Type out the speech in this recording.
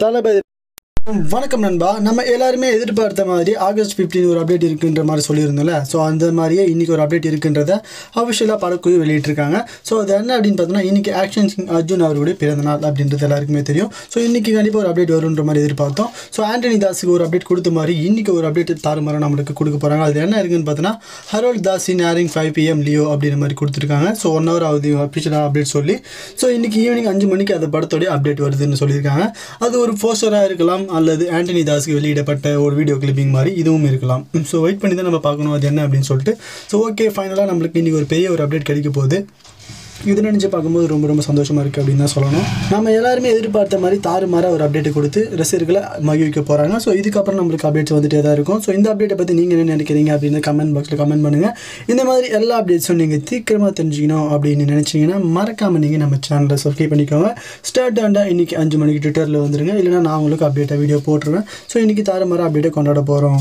Talebe வணக்கம் நண்பா. நம்ம எல்லாருமே எதிர்பார்த்த மாதிரி ஆகஸ்ட் 15 ஒரு அப்டேட் இருக்குன்ற மாதிரி சொல்லியிருந்தோம்ல. ஸோ அந்த மாதிரியே இன்றைக்கி ஒரு அப்டேட் இருக்குன்றத அஃபிஷியலாக படக்குழு வெளியிட்டிருக்காங்க. ஸோ அது என்ன அப்படின்னு பார்த்தோம்னா இன்றைக்கி ஆக்ஷன் சிங் அர்ஜுன் அவருடைய பிறந்த நாள் அப்படின்றது எல்லாருக்குமே தெரியும். ஸோ இன்றைக்கி கண்டிப்பாக ஒரு அப்டேட் வருன்ற மாதிரி எதிர்பார்த்தோம். ஸோ ஆண்டனி தாஸுக்கு ஒரு அப்டேட் கொடுத்த மாதிரி இன்றைக்கி ஒரு அப்டேட் தாறுமாற நம்மளுக்கு கொடுக்க போகிறாங்க அது என்ன இருக்குன்னு பார்த்தோன்னா ஹரோல் Das in airing five PM Leo அப்படின்ற மாதிரி கொடுத்துருக்காங்க. ஸோ ஒன் ஹவர் ஆகுது அஃபிஷியலாக அப்டேட் சொல்லி. ஸோ இன்றைக்கி ஈவினிங் அஞ்சு மணிக்கு அந்த படத்தோடைய அப்டேட் வருதுன்னு சொல்லியிருக்காங்க. அது ஒரு போஸ்டராக இருக்கலாம் அல்லது ஆண்டனி தாஸ்க்கு வெளியிடப்பட்ட ஒரு வீடியோ கிளிப்பிங் மாதிரி இதுவும் இருக்கலாம். ஸோ வெயிட் பண்ணி தான் நம்ம பார்க்கணும் அது என்ன அப்படின்னு சொல்லிட்டு. ஸோ ஓகே ஃபைனலாக நம்மளுக்கு இன்றைக்கி ஒரு பெரிய ஒரு அப்டேட் கிடைக்க போகுது. இது நினச்சி பார்க்கும்போது ரொம்ப ரொம்ப சந்தோஷமாக இருக்குது அப்படின்னு தான் சொல்லணும். நம்ம எல்லாருமே எதிர்பார்த்த மாதிரி தாறுமாற ஒரு அப்டேட் கொடுத்து ரசிகர்களை மகிழ்விக்க போகிறாங்க ஸோ இதுக்கப்புறம் நம்மளுக்கு அப்டேட்ஸ் வந்துட்டே தான் இருக்கும். ஸோ இந்த அப்டேட்டை பற்றி நீங்கள் என்ன நினைக்கிறீங்க அப்படின்னு கமெண்ட் பாக்ஸில் கமெண்ட் பண்ணுங்கள் இந்த மாதிரி எல்லா அப்டேட்ஸும் நீங்கள் சீக்கிரமாக தெரிஞ்சுக்கணும் அப்படின்னு நினச்சிங்கன்னா மறக்காமல் நீங்கள் நம்ம சேனலை சப்ஸ்கிரைப் பண்ணிக்கோங்க. ஸ்டார்ட் ஆண்டா இன்றைக்கி அஞ்சு மணிக்கு ட்விட்டரில் வந்துருங்க. இல்லைனா நான் உங்களுக்கு அப்டேட்டாக வீடியோ போட்டுருவேன். ஸோ இன்றைக்கி தாறுமாறாக அப்டேட்டை கொண்டாட போகிறோம்